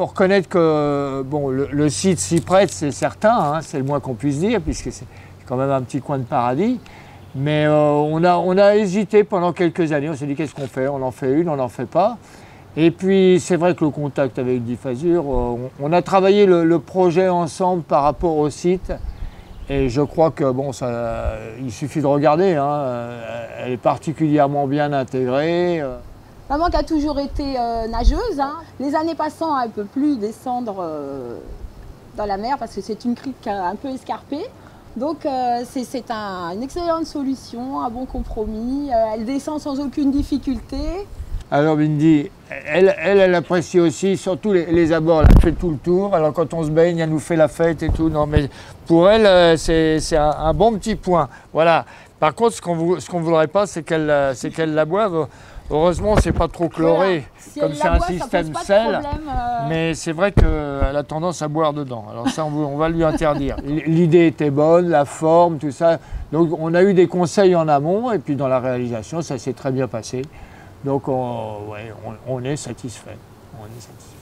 faut reconnaître que bon, le, site s'y prête, c'est certain, hein, c'est le moins qu'on puisse dire, puisque c'est quand même un petit coin de paradis. Mais euh, on, a, on a hésité pendant quelques années, on s'est dit qu'est-ce qu'on fait? On en fait une, on n'en fait pas. Et puis c'est vrai que le contact avec Diffasure, euh, on, a travaillé le, projet ensemble par rapport au site. Et je crois que bon, ça, il suffit de regarder. Hein, elle est particulièrement bien intégrée. Maman qui a toujours été euh, nageuse. Hein. Les années passant, elle ne peut plus descendre euh, dans la mer parce que c'est une crique un peu escarpée. Donc euh, c'est une excellente solution, un bon compromis. elle descend sans aucune difficulté. Alors Mindy, elle, elle, apprécie aussi, surtout les, abords, elle fait tout le tour. Alors quand on se baigne, elle nous fait la fête et tout. Non, mais pour elle, c'est un, un, bon petit point. Voilà. Par contre, ce qu'on ne voudrait pas, c'est qu'elle la boive Heureusement, c'est pas trop chloré, comme c'est un système sel. Euh. Mais c'est vrai qu'elle a tendance à boire dedans. Alors ça, on va lui interdire. L'idée était bonne, la forme, tout ça. Donc on a eu des conseils en amont et puis dans la réalisation, ça s'est très bien passé. Donc on, est satisfait. On est satisfait.